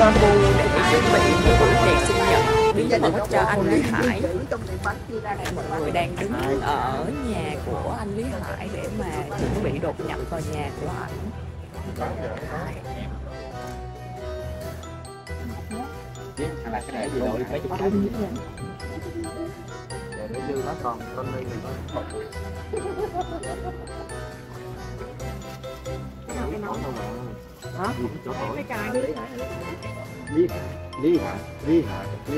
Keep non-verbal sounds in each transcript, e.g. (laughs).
Bamboo để chuẩn bị một buổi tiệc sinh nhật bí mật cho anh Lý Hải mọi người đang đứng ở nhà của anh Lý Hải để mà chuẩn bị đột nhập vào nhà của anh hay là cái này gì đổi mấy chục trăm để để dư nó còn con này hả? Chỗ hỏi đi. Đi hả? Đi hả? Đi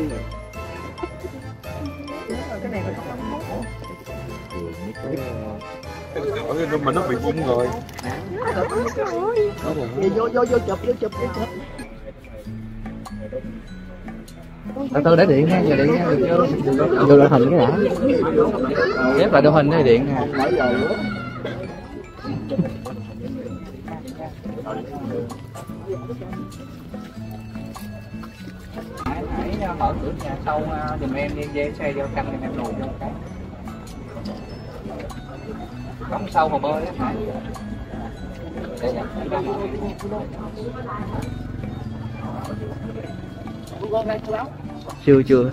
cái này mình không Ủa, mà nó bị bung rồi. Vô vô vô chụp vô chụp vô chụp. Từ từ để điện nha giờ điện nha. Được chưa vô đội hình cái đã. Ghép lại đội hình để điện nha hãy mở cửa nhà sau dùm em đi dê xe vô canh em lùi vô cái đóng sâu mà bơi á phải để nhập ra mở chưa chưa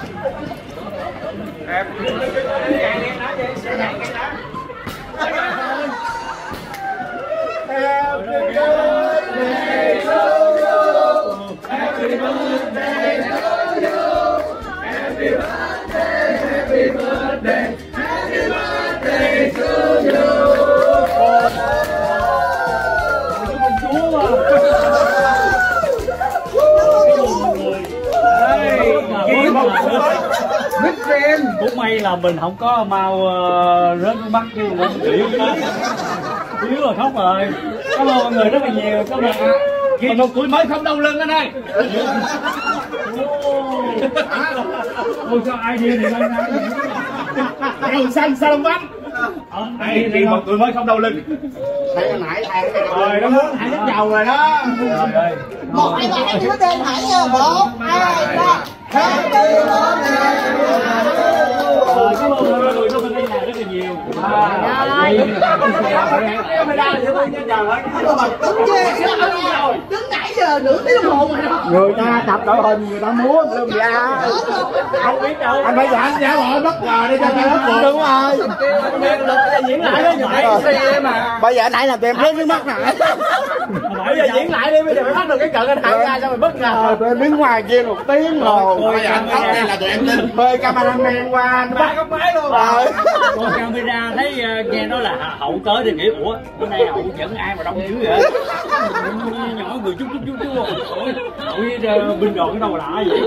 cũng may là mình không có mau uh, rớt nước mắt chứ. Mình chịu yếu là khóc rồi. Cảm ơn mọi người rất là nhiều. Cảm ơn Còn một tuổi mới không đau lưng anh ơi. Ôi sao ai đi thì lên Đèo xanh sao đông bánh Đây thì một tuổi mới không đau lưng? Thấy nãy thang cái Rồi nó muốn hãy rất giàu rồi đó. Trời ơi. Một hai ba đứa tên hãy nha. Một hai ba. Rồi, À, đứng nãy giờ nửa tiếng đồng hồ rồi đó người ta tập đội hình người ta múa lưng ra không biết đâu. anh phải giả giả bộ bất ngờ để cho ta hết buồn đúng rồi. Diễn lại đó, nãy mà. bây giờ nãy làm cho em rớt nước mắt nè. Nãy giờ diễn lại đi, bây giờ phải bắt được cái cận anh Hải ra xong rồi bất ngờ. Rồi tụi em đứng ngoài kia một tiếng rồi. Bây giờ anh khóc đây là tụi em tin Thuê cameraman qua nó Ba bắt con máy luôn. Rồi. Con camera thấy ờ, nghe nói là hậu tới thì nghĩ ủa bữa nay hậu dẫn ai mà đông dữ vậy? (laughs) Nhỏ người chút chút chút chút. Hậu với binh đoàn ở đâu lạ vậy?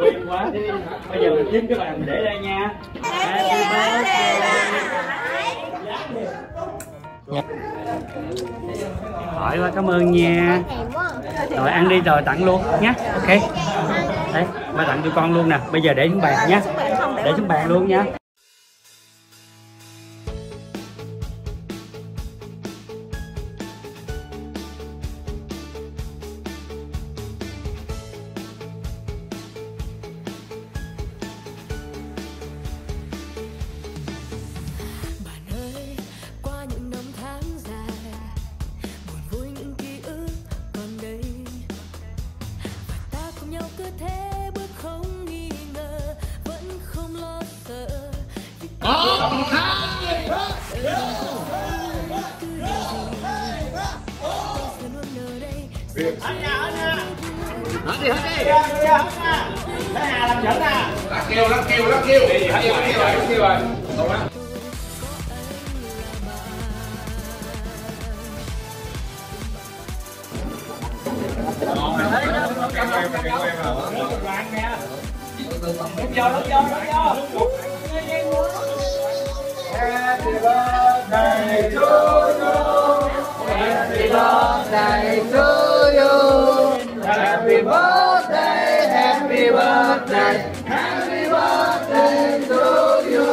Quen quá. Bây giờ mình kiếm cái bàn mình để đây nha. Happy Hỏi quá cảm ơn nha. Rồi ăn đi rồi tặng luôn nhé. Ok. Đấy, ba tặng cho con luôn nè. Bây giờ để xuống bàn nhé. Để xuống bàn luôn nha. Hất đi, hất đi. Kìa, kìa, hất mà. Lấy Hà làm dẫn à. nè. Lắc kêu, lắc kêu, lắc kêu. Đi, kêu, đi kêu rồi. Không á. Ngon rồi. Cái này cái này em hả? Loạn nè. Lúc vô, lúc vô, lúc vô. Happy birthday to you. Happy birthday to you. Birthday, happy birthday to you.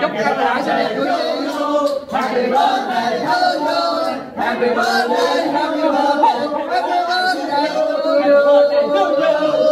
Chúc các bạn sinh nhật vui vẻ. Happy birthday to you. Happy birthday, happy birthday, happy birthday to you.